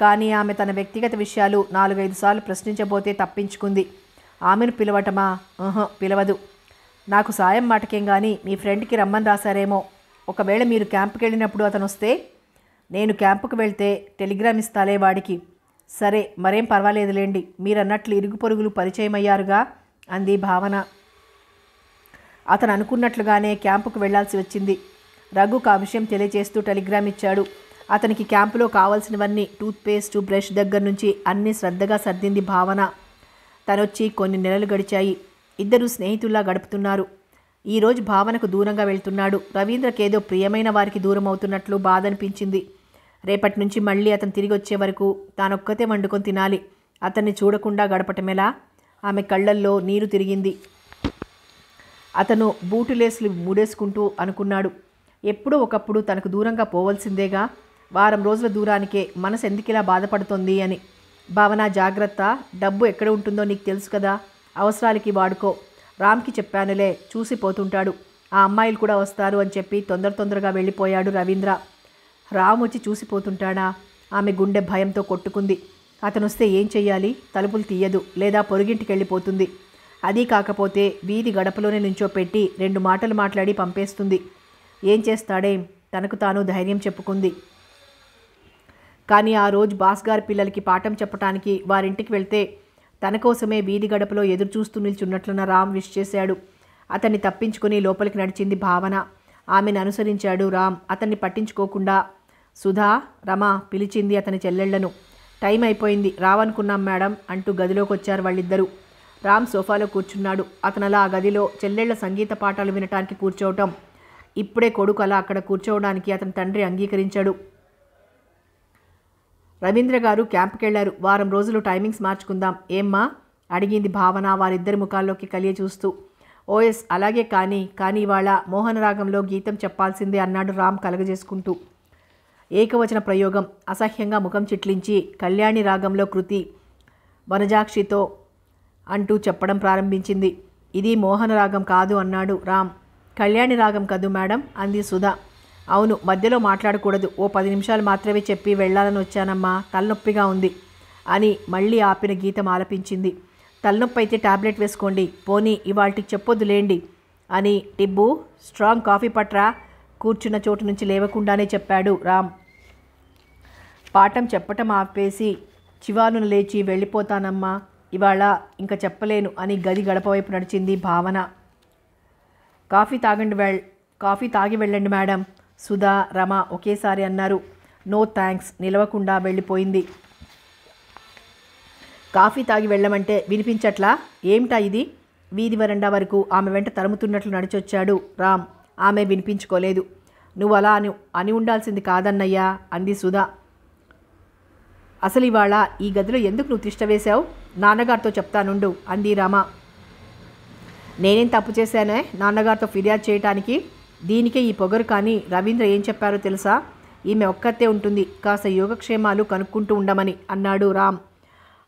కానీ ఆమె తన వ్యక్తిగత విషయాలు నాలుగైదు సార్లు ప్రశ్నించబోతే తప్పించుకుంది. ఆమెను పిలవటమా? పిలవదు. నాకు సాయం మాటకేం కానీ మీ ఫ్రెండ్కి రమ్మని రాశారేమో. ఒకవేళ మీరు క్యాంప్కి వెళ్ళినప్పుడు అతను వస్తే నేను క్యాంపుకు వెళ్తే టెలిగ్రామ్ ఇస్తాలే వాడికి. సరే మరేం పర్వాలేదులేండి. మీరన్నట్లు ఇరుగు పొరుగులు పరిచయం అయ్యారుగా అంది భావన. అతను అనుకున్నట్లుగానే క్యాంపుకు వెళ్ళాల్సి వచ్చింది. రఘుకు ఆ విషయం తెలియజేస్తూ టెలిగ్రామ్ ఇచ్చాడు. అతనికి క్యాంపులో కావాల్సినవన్నీ టూత్పేస్ట్ బ్రష్ దగ్గర నుంచి అన్ని శ్రద్ధగా సర్దింది భావన. తనొచ్చి కొన్ని నెలలు గడిచాయి. ఇద్దరు స్నేహితుల్లా గడుపుతున్నారు. ఈరోజు భావనకు దూరంగా వెళ్తున్నాడు. రవీంద్రకేదో ప్రియమైన వారికి దూరం అవుతున్నట్లు బాధ అనిపించింది రేపటి నుంచి మళ్ళీ అతను తిరిగి వచ్చే వరకు తానొక్కతే వండుకొని తినాలి. అతన్ని చూడకుండా గడపటమేలా? ఆమె కళ్ళల్లో నీరు తిరిగింది. అతను బూటులేసులు మూడేసుకుంటూ అనుకున్నాడు. ఎప్పుడో ఒకప్పుడు తనకు దూరంగా పోవలసిందేగా? వారం రోజుల దూరానికే మనసు ఎందుకిలా బాధపడుతోంది అని. భావన జాగ్రత్త డబ్బు ఎక్కడ ఉంటుందో నీకు తెలుసు కదా? అవసరాలకి వాడుకో. రామ్కి చెప్పానులే చూసిపోతుంటాడు ఆ అమ్మాయిలు కూడా వస్తారు అని చెప్పి తొందర తొందరగా వెళ్ళిపోయాడు రవీంద్ర. రామ్ వచ్చి చూసిపోతుంటాడా ఆమె గుండె భయంతో కొట్టుకుంది. అతను వస్తే ఏం చెయ్యాలి? తలుపులు తీయదు లేదా పొరుగింటికి వెళ్ళిపోతుంది. అది కాకపోతే వీధి గడపలోనే నుంచోపెట్టి రెండు మాటలు మాట్లాడి పంపేస్తుంది. ఏం చేస్తాడే? తనకు తాను ధైర్యం చెప్పుకుంది. కానీ ఆ రోజు బాస్ గారి పిల్లలకి పాఠం చెప్పడానికి వారింటికి వెళ్తే తన కోసమే వీధి గడపలో ఎదురుచూస్తూ నిల్చున్నట్లున్న రామ్ విష్ చేశాడు. అతన్ని తప్పించుకుని లోపలికి నడిచింది భావన. ఆమెను అనుసరించాడు రామ్. అతన్ని పట్టించుకోకుండా సుధా రమ పిలిచింది అతని చెల్లెళ్ళను టైం అయిపోయింది. రావనుకున్నాం మేడం అంటూ గదిలోకి వచ్చారు వాళ్ళిద్దరూ. రామ్ సోఫాలో కూర్చున్నాడు. అతను అలా ఆ గదిలో చెల్లెళ్ళ సంగీత పాఠాలు వినటానికి కూర్చోవటం. ఇప్పుడే కొడుకు అలా అక్కడ కూర్చోవడానికి అతని తండ్రి అంగీకరించాడు. రవీంద్ర గారు క్యాంప్కెళ్ళారు. వారం రోజులు టైమింగ్స్ మార్చుకుందాం. ఏమ్మా? అడిగింది భావన వారిద్దరి ముఖాల్లోకి కలియ చూస్తూ. ఓఎస్ అలాగే కానీ కానీ ఇవాళ మోహన రాగంలో గీతం చెప్పాల్సిందే అన్నాడు రామ్ కలగజేసుకుంటూ. ఏకవచన ప్రయోగం. అసహ్యంగా ముఖం చిట్లించి కళ్యాణి రాగంలో కృతి వనజాక్షితో అంటూ చెప్పడం ప్రారంభించింది. ఇది మోహన రాగం కాదు అన్నాడు రామ్. కళ్యాణి రాగం కదూ మేడం? అంది సుధా. అవును మధ్యలో మాట్లాడకూడదు. ఓ పది నిమిషాలు మాత్రమే చెప్పి వెళ్ళాలని వచ్చానమ్మా. తలనొప్పిగా ఉంది అని మళ్ళీ ఆపిన గీతం ఆలపించింది. తలనొప్పి అయితే టాబ్లెట్ వేసుకోండి. పోనీ ఇవాళకి చెప్పొద్దులేండి అని టిబ్బు స్ట్రాంగ్ కాఫీ పట్రా కూర్చున్న చోటు నుంచి లేవకుండానే చెప్పాడు రామ్. పాఠం చెప్పటం ఆపేసి చివాను లేచి వెళ్ళిపోతానమ్మా. ఇవాళ ఇంకా చెప్పలేను అని గది గడప వైపు నడిచింది భావన. కాఫీ తాగండి వెళ్ కాఫీ తాగి వెళ్ళండి మేడం. సుధా రమ ఒకేసారి అన్నారు. నో థ్యాంక్స్ నిలవకుండా వెళ్ళిపోయింది. కాఫీ తాగి వెళ్ళమంటే వినిపించట్లా? ఏమిటా ఇది? వీధి వరండా వరకు ఆమె వెంట తరుముతున్నట్లు నడిచొచ్చాడు. రామ్ ఆమె వినిపించుకోలేదు. నువ్వు అలా అని అని ఉండాల్సింది కాదన్నయ్యా అంది సుధా. అసలు ఇవాళ ఈ గదిలో ఎందుకు నువ్వు తిష్టవేశావు నాన్నగారితో చెప్తానుండు అంది రామ. నేనేం తప్పు చేశానే? నాన్నగారితో ఫిర్యాదు చేయటానికి? దీనికే ఈ పొగరు కానీ రవీంద్ర ఏం చెప్పారో తెలుసా? ఈమె ఒక్కతే ఉంటుంది కాస్త యోగక్షేమాలు కనుక్కుంటూ ఉండమని అన్నాడు రామ్.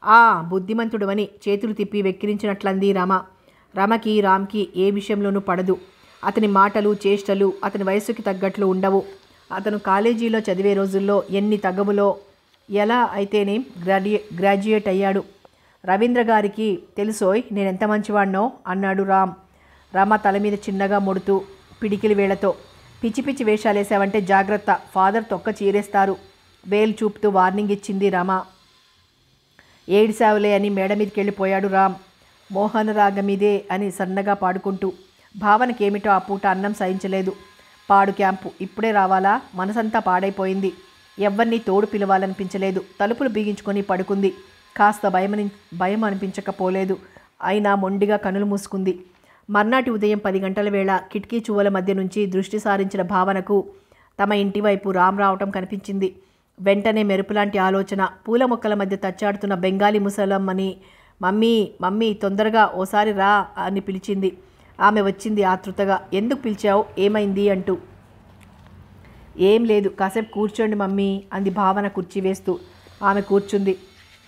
ఆ బుద్ధిమంతుడమని చేతులు తిప్పి వెక్కిరించినట్లంది రమ. రమకి రామ్కి ఏ విషయంలోనూ పడదు. అతని మాటలు చేష్టలు అతని వయస్సుకి తగ్గట్లు ఉండవు. అతను కాలేజీలో చదివే రోజుల్లో ఎన్ని తగవులో ఎలా అయితేనే గ్రాడ్యు గ్రాడ్యుయేట్ అయ్యాడు. రవీంద్ర గారికి తెలుసోయ్ నేనెంత మంచివాడినో అన్నాడు రామ్. రమ తల మీద చిన్నగా ముడుతూ పిడికిలి వేళ్ళతో. పిచ్చి పిచ్చి వేషాలేసావంటే జాగ్రత్త. ఫాదర్ తొక్క చీరేస్తారు. వేలు చూపుతూ వార్నింగ్ ఇచ్చింది రమ. ఏడిసావులే అని మేడ మీదకి వెళ్ళిపోయాడు రామ్. మోహన రాగమిదే అని సన్నగా పాడుకుంటూ. భావనకేమిటో ఆ పూట అన్నం సహించలేదు. పాడు క్యాంపు. ఇప్పుడే రావాలా? మనసంతా పాడైపోయింది. ఎవరిని తోడు పిలవాలనిపించలేదు. తలుపులు బిగించుకొని పడుకుంది. కాస్త భయమని భయం అనిపించకపోలేదు అయినా మొండిగా కనులు మూసుకుంది. మర్నాటి ఉదయం పది గంటల వేళ కిటికీ చువ్వల మధ్య నుంచి దృష్టి సారించిన భావనకు తమ ఇంటి వైపు రామ్ రావటం కనిపించింది. వెంటనే మెరుపులాంటి ఆలోచన పూల మొక్కల మధ్య తచ్చాడుతున్న బెంగాలీ ముసలమ్మని మమ్మీ మమ్మీ తొందరగా ఓసారి రా అని పిలిచింది. ఆమె వచ్చింది ఆతృతగా. ఎందుకు పిలిచావు? ఏమైంది? అంటూ. ఏం లేదు కాసేపు కూర్చోండి మమ్మీ అంది భావన కుర్చీ వేస్తూ ఆమె కూర్చుంది.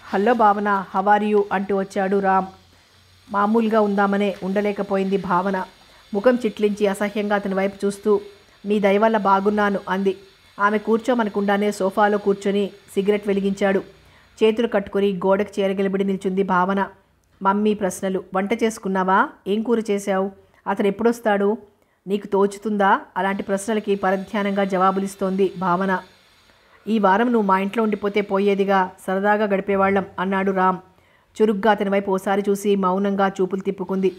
హలో భావన హవారియు అంటూ వచ్చాడు రామ్. మామూలుగా ఉందామనే ఉండలేకపోయింది భావన. ముఖం చిట్లించి అసహ్యంగా అతని వైపు చూస్తూ మీ దయ వల్ల బాగున్నాను అంది. ఆమె కూర్చోమనకుండానే సోఫాలో కూర్చొని సిగరెట్ వెలిగించాడు. చేతులు కట్టుకొని గోడకు చేరగలిబడి నిల్చుంది భావన. మమ్మీ ప్రశ్నలు. వంట చేసుకున్నావా? ఏం కూర చేశావు? అతను ఎప్పుడొస్తాడు? నీకు తోచుతుందా? అలాంటి ప్రశ్నలకి పరధ్యానంగా జవాబులిస్తోంది భావన. ఈ వారం నువ్వు మా ఇంట్లో ఉండిపోతే పోయేదిగా సరదాగా గడిపేవాళ్ళం అన్నాడు రామ్. చురుగ్గా అతని వైపు ఓసారి చూసి మౌనంగా చూపులు తిప్పుకుంది.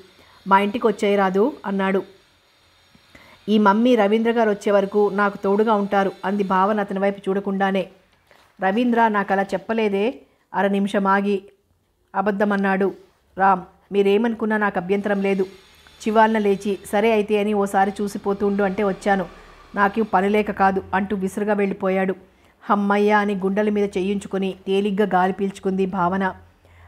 మా ఇంటికి వచ్చేయి రాదు అన్నాడు. ఈ మమ్మీ రవీంద్ర గారు వచ్చే వరకు నాకు తోడుగా ఉంటారు అంది భావన అతని వైపు చూడకుండానే. రవీంద్ర నాకు అలా చెప్పలేదే. అర నిమిషం ఆగి అబద్ధమన్నాడు. రామ్ మీరేమనుకున్నా నాకు అభ్యంతరం లేదు. చివాలన లేచి సరే అయితే అని ఓసారి చూసిపోతుండు అంటే వచ్చాను. నాకు పనిలేక కాదు అంటూ విసురుగా వెళ్ళిపోయాడు. హమ్మయ్య అని గుండెల మీద చేయించుకొని తేలిగ్గా గాలి పీల్చుకుంది భావన.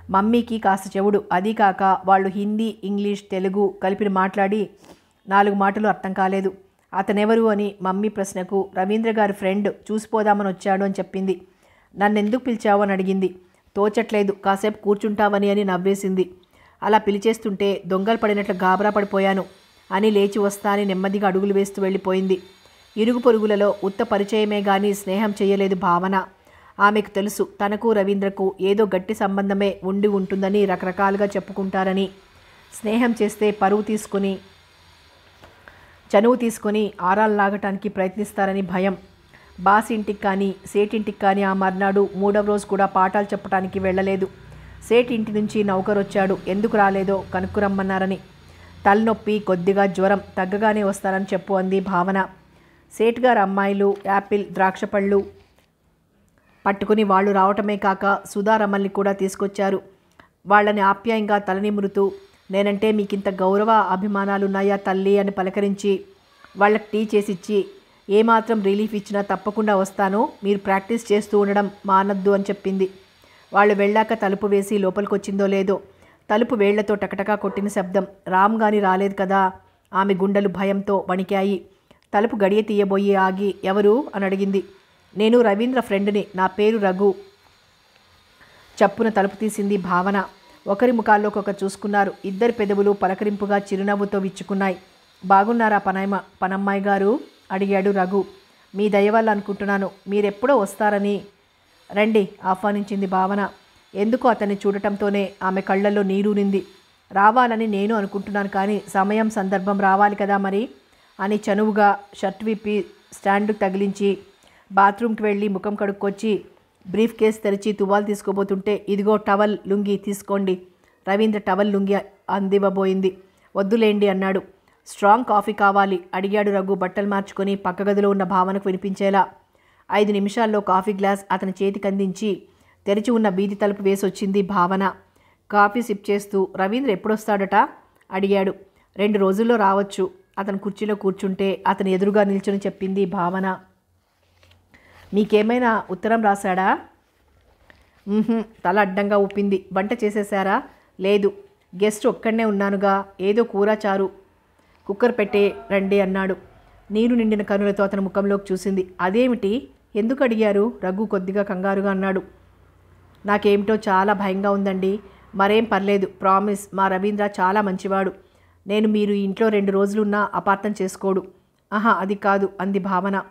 మమ్మీకి కాస్త చెవుడు. అది కాక వాళ్ళు హిందీ ఇంగ్లీష్ తెలుగు కలిపి మాట్లాడి నాలుగు మాటలు అర్థం కాలేదు. అతనెవరు అని మమ్మీ ప్రశ్నకు రవీంద్ర గారి ఫ్రెండ్ చూసిపోదామని వచ్చాడు అని చెప్పింది. నన్నెందుకు పిలిచావు అని అడిగింది. తోచట్లేదు కాసేపు కూర్చుంటావని అని నవ్వేసింది. అలా పిలిచేస్తుంటే దొంగలు పడినట్లు గాబరా పడిపోయాను అని లేచి వస్తా అని నెమ్మదిగా అడుగులు వేస్తూ వెళ్ళిపోయింది. ఇరుగు పొరుగులలో ఉత్త పరిచయమే గాని స్నేహం చేయలేదు భావన. ఆమెకు తెలుసు. తనకు రవీంద్రకు ఏదో గట్టి సంబంధమే ఉండి ఉంటుందని రకరకాలుగా చెప్పుకుంటారని. స్నేహం చేస్తే పరువు తీసుకుని చనువు తీసుకొని ఆరాలు లాగటానికి ప్రయత్నిస్తారని భయం. బాస్ ఇంటికి కానీ సేట్ ఇంటికి కానీ ఆ మర్నాడు మూడవ రోజు కూడా పాఠాలు చెప్పడానికి వెళ్ళలేదు. సేట్ ఇంటి నుంచి నౌకర్ వచ్చాడు. ఎందుకు రాలేదో కనుక్కురమ్మన్నారని తలనొప్పి కొద్దిగా జ్వరం తగ్గగానే వస్తారని చెప్పు అంది భావన. సేట్ గారు అమ్మాయిలు యాపిల్ ద్రాక్ష పళ్ళు పట్టుకుని వాళ్ళు రావటమే కాక సుధారమ్మల్ని కూడా తీసుకొచ్చారు. వాళ్ళని ఆప్యాయంగా తలనిమురుతూ నేనంటే మీకింత గౌరవ అభిమానాలున్నాయా తల్లి అని పలకరించి వాళ్ళకి టీ చేసిచ్చి ఏమాత్రం రిలీఫ్ ఇచ్చినా తప్పకుండా వస్తాను మీరు ప్రాక్టీస్ చేస్తూ ఉండడం మానద్దు అని చెప్పింది. వాళ్ళు వెళ్ళాక తలుపు వేసి లోపలికొచ్చిందో లేదో తలుపు వేళ్ళతో టకటకా కొట్టిన శబ్దం రామ్ గాని రాలేదు కదా ఆమె గుండెలు భయంతో వణికాయి. తలుపు గడియ తీయబోయి ఆగి ఎవరు? అని అడిగింది. నేను రవీంద్ర ఫ్రెండ్ని. నా పేరు రఘు. చప్పున తలుపు తీసింది భావన. ఒకరి ముఖాల్లోకి ఒకరు చూసుకున్నారు. ఇద్దరి పెదవులు పలకరింపుగా చిరునవ్వుతో విచ్చుకున్నాయి. బాగున్నారా పనమ్మ పనమ్మాయి గారు? అడిగాడు రఘు. మీ దయవల్ల అనుకుంటున్నాను. మీరెప్పుడో వస్తారని. రండి ఆహ్వానించింది భావన. ఎందుకో అతన్ని చూడటంతోనే ఆమె కళ్ళల్లో నీరూరింది రావాలని నేను అనుకుంటున్నాను కానీ సమయం సందర్భం రావాలి కదా మరి? అని చనువుగా షర్ట్ విప్పి స్టాండ్కు తగిలించి బాత్రూమ్కి వెళ్ళి ముఖం కడుక్కొచ్చి బ్రీఫ్ కేస్ తెరిచి తువాలు తీసుకోబోతుంటే ఇదిగో టవల్ లుంగి తీసుకోండి. రవీంద్ర టవల్ లుంగి అందివ్వబోయింది. వద్దులేండి అన్నాడు. స్ట్రాంగ్ కాఫీ కావాలి అడిగాడు రఘు బట్టలు మార్చుకొని పక్క గదిలో ఉన్న భావనకు వినిపించేలా. ఐదు నిమిషాల్లో కాఫీ గ్లాస్ అతని చేతికి అందించి తెరిచి ఉన్న బీది తలుపు వేసి వచ్చింది భావన. కాఫీ సిప్ చేస్తూ రవీంద్ర ఎప్పుడొస్తాడట? అడిగాడు. రెండు రోజుల్లో రావచ్చు. అతను కుర్చీలో కూర్చుంటే అతను ఎదురుగా నిల్చుని చెప్పింది భావన. మీకేమైనా ఉత్తరం రాశాడా? తల అడ్డంగా ఊపింది. వంట చేసేశారా? లేదు. గెస్ట్ ఒక్కడనే ఉన్నానుగా. ఏదో కూర చారు. కుక్కర్ పెట్టే రండి అన్నాడు. నీరు నిండిన కనులతో అతని ముఖంలోకి చూసింది. అదేమిటి? ఎందుకు అడిగారు? రఘు కొద్దిగా కంగారుగా అన్నాడు. నాకేమిటో చాలా భయంగా ఉందండి. మరేం పర్లేదు. ప్రామిస్ మా రవీంద్ర చాలా మంచివాడు. నేను మీరు ఇంట్లో రెండు రోజులున్నా అపార్థం చేసుకోడు. ఆహా అది కాదు అంది భావన.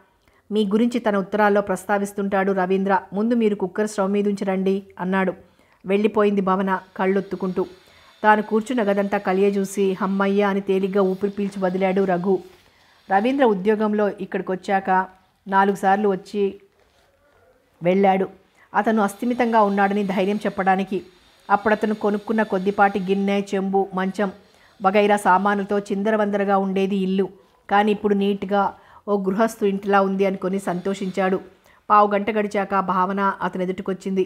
మీ గురించి తన ఉత్తరాల్లో ప్రస్తావిస్తుంటాడు రవీంద్ర. ముందు మీరు కుక్కర్ స్టవ్ మీద ఉంచరండి అన్నాడు. వెళ్ళిపోయింది భావన కళ్ళొత్తుకుంటూ. తాను కూర్చున్న గదంతా కలియ చూసి హమ్మయ్య అని తేలిగ్గా ఊపిరి పీల్చి వదిలాడు రఘు. రవీంద్ర ఉద్యోగంలో ఇక్కడికి వచ్చాక నాలుగు సార్లు వచ్చి వెళ్ళాడు. అతను అస్థిమితంగా ఉన్నాడని ధైర్యం చెప్పడానికి. అప్పుడతను కొనుక్కున్న కొద్దిపాటి గిన్నె చెంబు మంచం వగైరా సామానులతో చిందరవందరగా ఉండేది ఇల్లు. కానీ ఇప్పుడు నీట్గా ఓ గృహస్థు ఇంటిలా ఉంది అనుకొని సంతోషించాడు. పావు గంట గడిచాక భావన అతని ఎదుటికొచ్చింది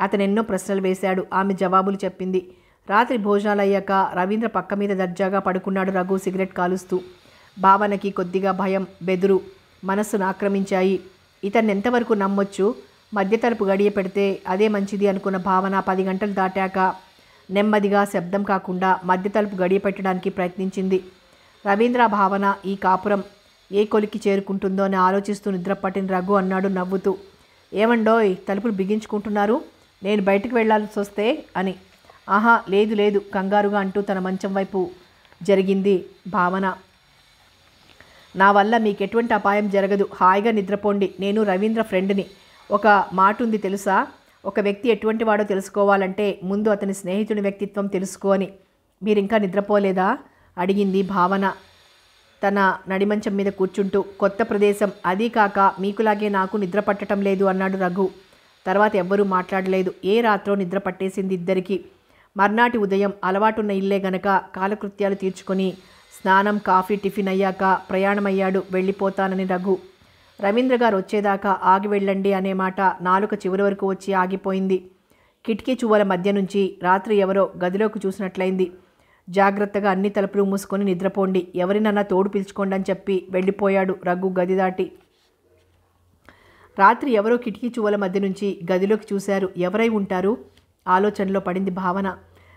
అతను ఎన్నో ప్రశ్నలు వేశాడు. ఆమె జవాబులు చెప్పింది. రాత్రి భోజనాలు అయ్యాక రవీంద్ర పక్క మీద దర్జాగా పడుకున్నాడు రఘు సిగరెట్ కాలుస్తూ. భావనకి కొద్దిగా భయం బెదురు మనస్సును ఆక్రమించాయి. ఇతన్ని ఎంతవరకు నమ్మొచ్చు? మధ్య తలుపు గడియ పెడితే అదే మంచిది అనుకున్న భావన పది గంటలు దాటాక నెమ్మదిగా శబ్దం కాకుండా మధ్య తలుపు గడియ పెట్టడానికి ప్రయత్నించింది. రవీంద్ర భావన ఈ కాపురం ఏ కొలికి చేరుకుంటుందో అని ఆలోచిస్తూ నిద్ర పట్టిన రఘు అన్నాడు నవ్వుతూ. ఏమండోయ్ తలుపులు బిగించుకుంటున్నారు. నేను బయటకు వెళ్ళాల్సి వస్తే అని. ఆహా లేదు లేదు కంగారుగా అంటూ తన మంచం వైపు జరిగింది భావన. నా వల్ల మీకు ఎటువంటి అపాయం జరగదు. హాయిగా నిద్రపోండి. నేను రవీంద్ర ఫ్రెండ్ని. ఒక మాట ఉంది తెలుసా? ఒక వ్యక్తి ఎటువంటి వాడో తెలుసుకోవాలంటే ముందు అతని స్నేహితుని వ్యక్తిత్వం తెలుసుకో అని. మీరు ఇంకా నిద్రపోలేదా? అడిగింది భావన. తన నడిమంచం మీద కూర్చుంటూ కొత్త ప్రదేశం అదీ కాక మీకులాగే నాకు నిద్ర పట్టడం లేదు అన్నాడు రఘు. తర్వాత ఎవ్వరూ మాట్లాడలేదు. ఏ రాత్రో నిద్ర పట్టేసింది ఇద్దరికి. మర్నాటి ఉదయం అలవాటున్న ఇల్లే గనక కాలకృత్యాలు తీర్చుకొని స్నానం కాఫీ టిఫిన్ అయ్యాక ప్రయాణమయ్యాడు వెళ్ళిపోతానని రఘు. రవీంద్ర గారు వచ్చేదాకా ఆగి వెళ్ళండి అనే మాట నాలుక చివరి వరకు వచ్చి ఆగిపోయింది. కిటికీ చువ్వల మధ్య నుంచి రాత్రి ఎవరో గదిలోకి చూసినట్లయింది. జాగ్రత్తగా అన్ని తలుపులు మూసుకొని నిద్రపోండి. ఎవరినన్నా తోడు పిలుచుకోండి అని చెప్పి వెళ్ళిపోయాడు రఘు గది దాటి. రాత్రి ఎవరో కిటికీ చూవల మధ్య నుంచి గదిలోకి చూశారు. ఎవరై ఉంటారు? ఆలోచనలో పడింది భావన.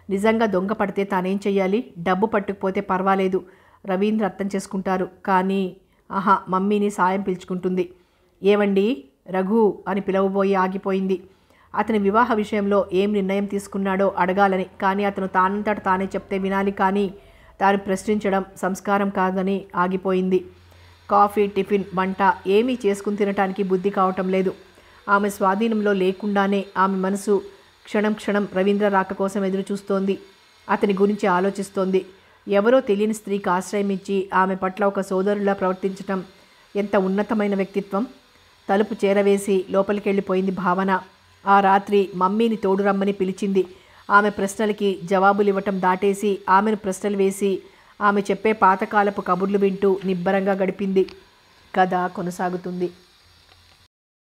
నిజంగా దొంగ పడితే తానేం చెయ్యాలి? డబ్బు పట్టుకుపోతే పర్వాలేదు. రవీంద్ర అర్థం చేసుకుంటారు. కానీ ఆహా మమ్మీని సాయం పిలుచుకుంటుంది. ఏవండి? రఘు అని పిలవబోయి ఆగిపోయింది. అతని వివాహ విషయంలో ఏం నిర్ణయం తీసుకున్నాడో అడగాలని కానీ అతను తానంతట తానే చెప్తే వినాలి కానీ తాను ప్రశ్నించడం సంస్కారం కాదని ఆగిపోయింది. కాఫీ టిఫిన్ వంట ఏమీ చేసుకుని తినటానికి బుద్ధి కావటం లేదు. ఆమె స్వాధీనంలో లేకుండానే ఆమె మనసు క్షణం క్షణం రవీంద్ర రాక కోసం ఎదురు చూస్తోంది అతని గురించి ఆలోచిస్తోంది. ఎవరో తెలియని స్త్రీకి ఆశ్రయం ఇచ్చి ఆమె పట్ల ఒక సోదరులా ప్రవర్తించటం ఎంత ఉన్నతమైన వ్యక్తిత్వం? తలుపు చేరవేసి లోపలికెళ్ళిపోయింది భావన. ఆ రాత్రి మమ్మీని తోడు రమ్మని పిలిచింది. ఆమె ప్రశ్నలకి జవాబులు ఇవ్వటం దాటేసి ఆమెను ప్రశ్నలు వేసి ఆమె చెప్పే పాతకాలపు కబుర్లు వింటూ నిబ్బరంగా గడిపింది. కథ కొనసాగుతుంది.